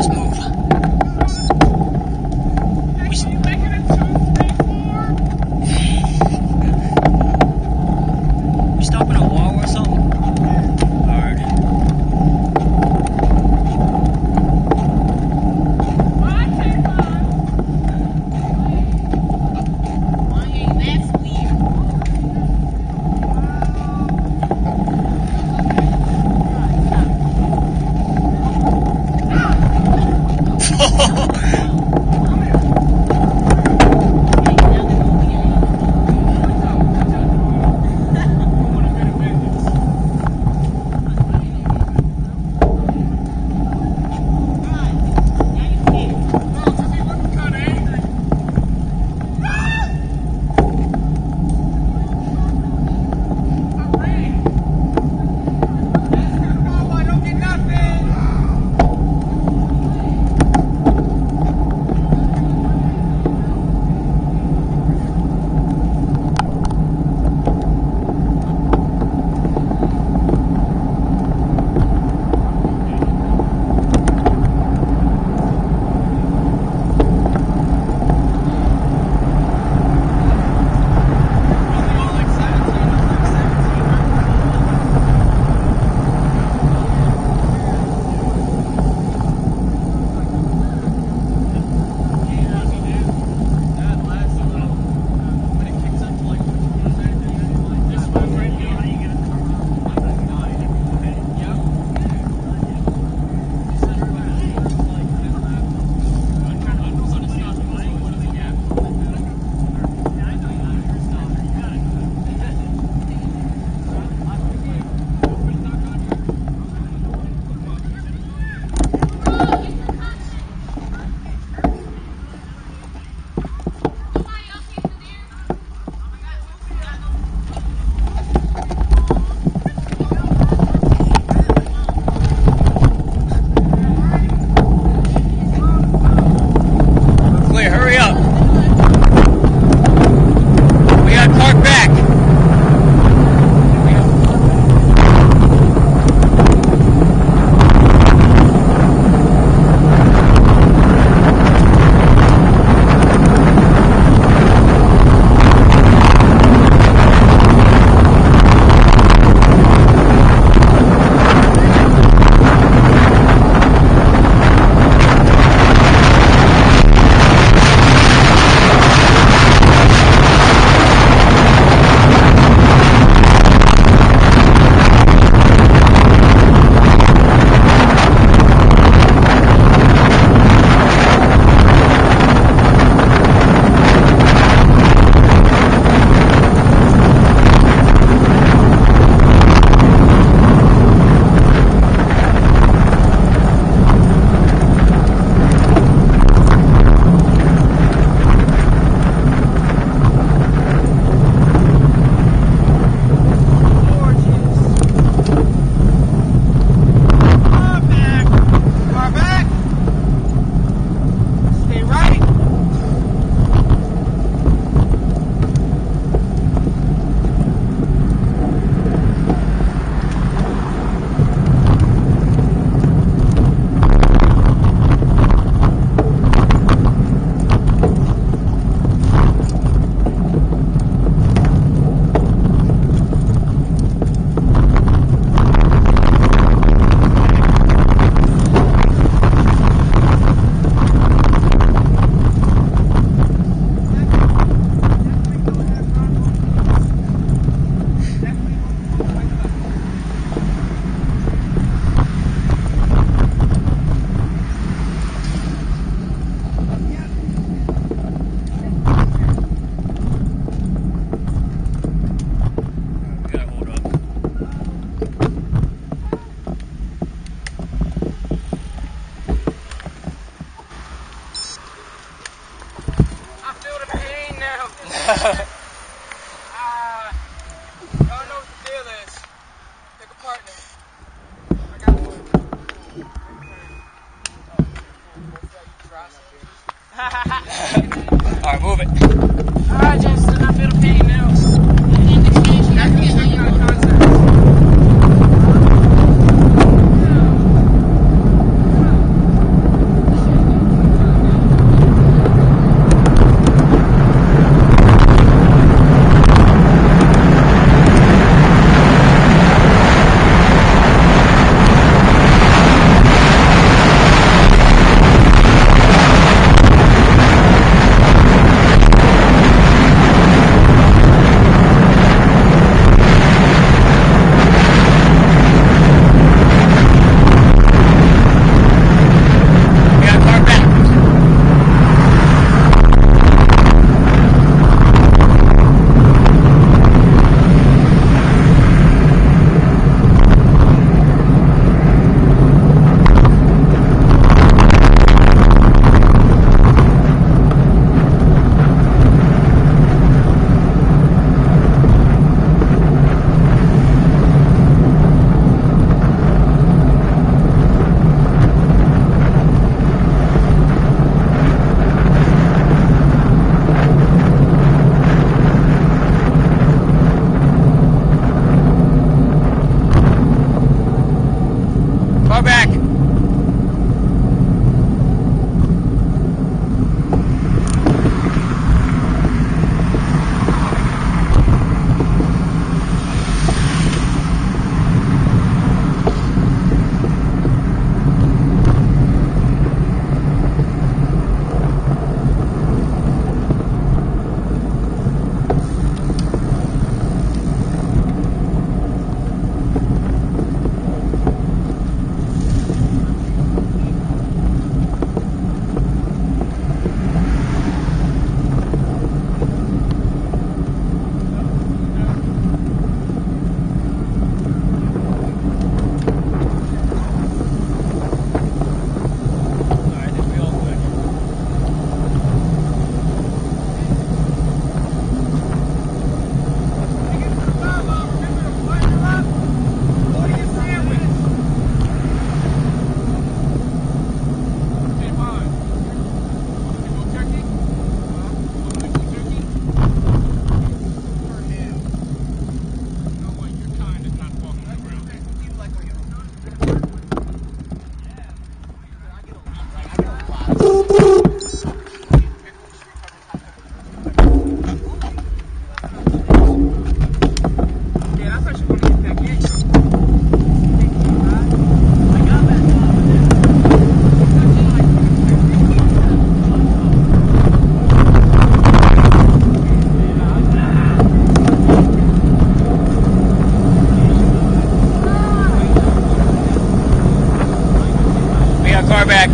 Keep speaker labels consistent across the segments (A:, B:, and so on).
A: Let's move.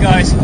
A: Guys.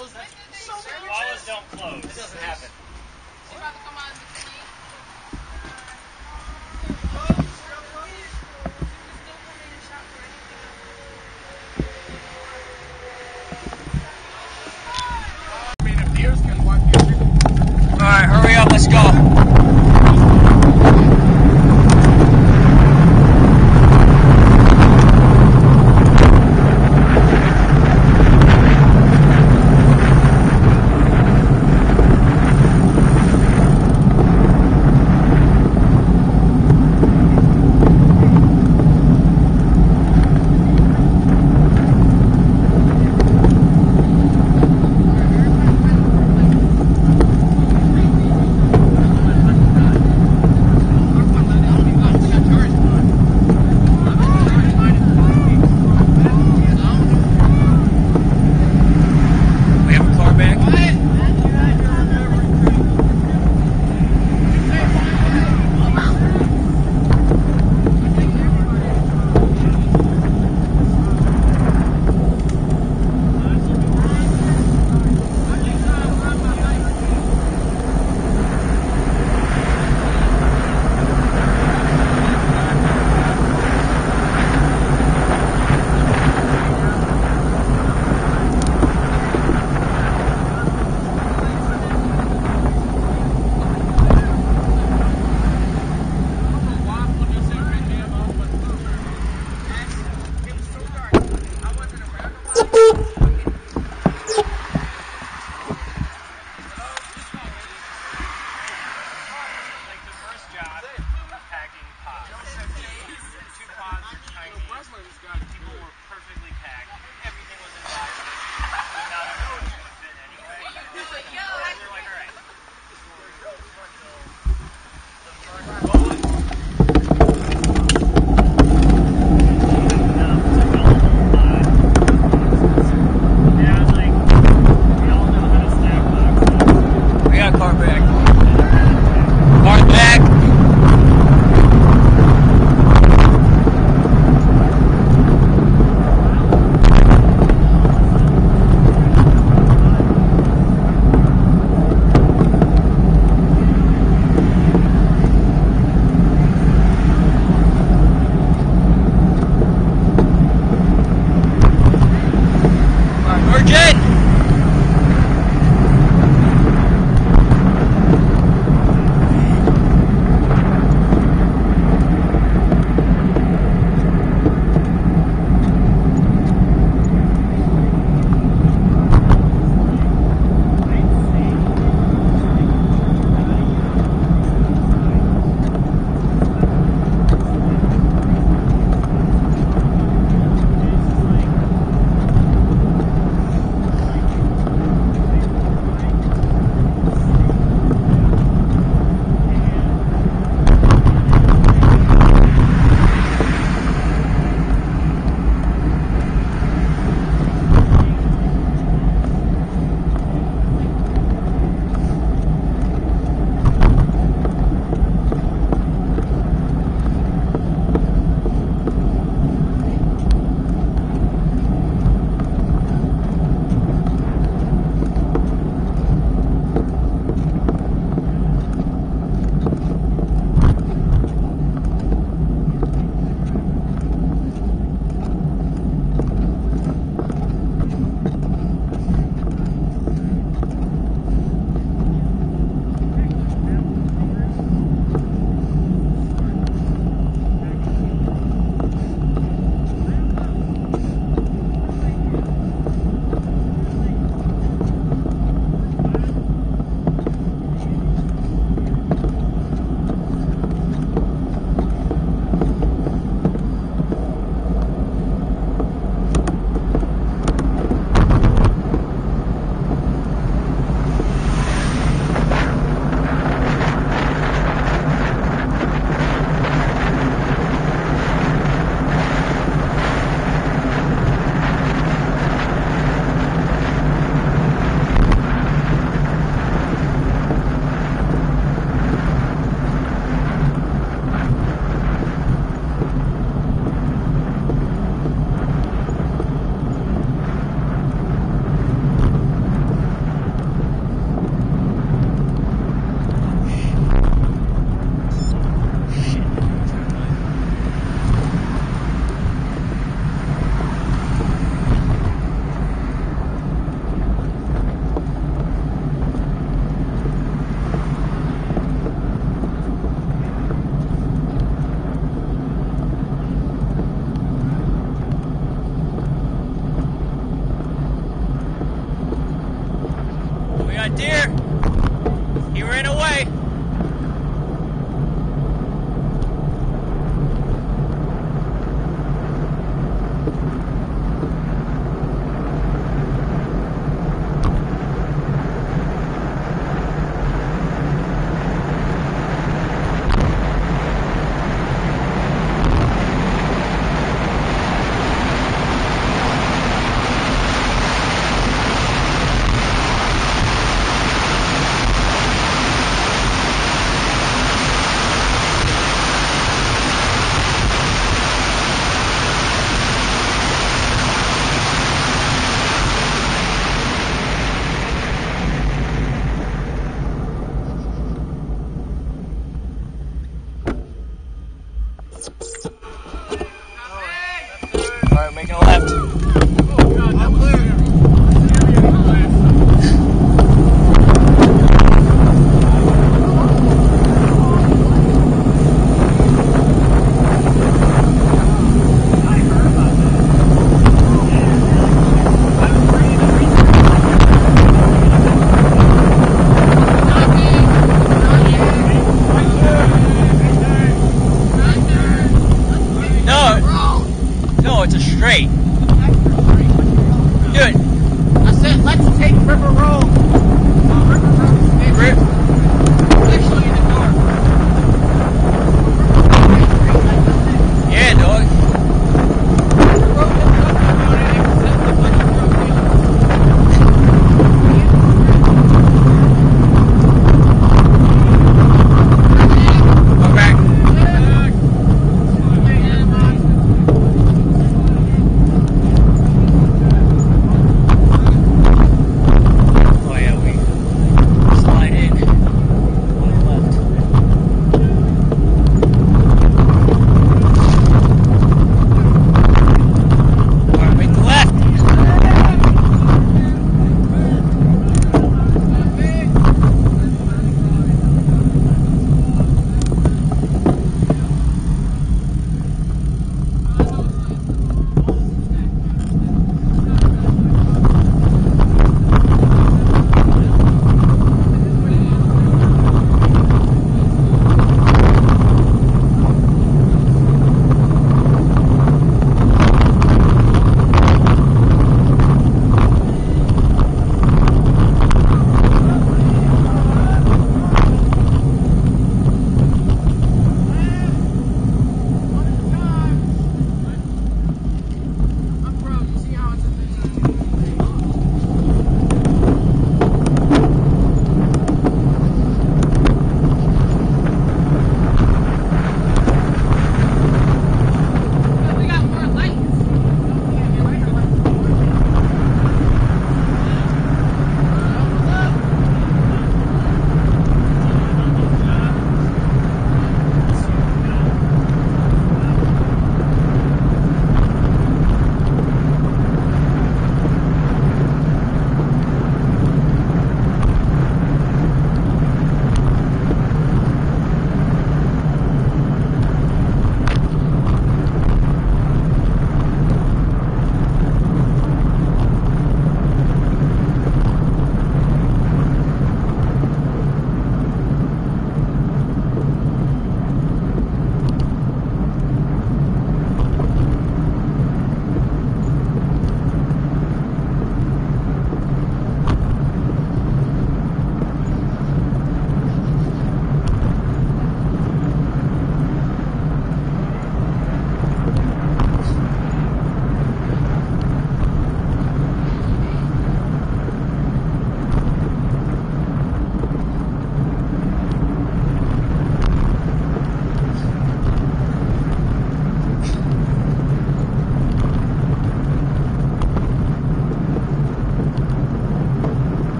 A: Wawa closed? That's,
B: So
A: Wawas don't close. It doesn't happen.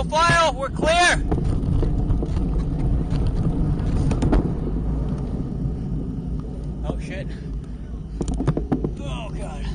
A: Single file, we're clear. Oh shit. Oh god.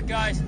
A: Back, guys.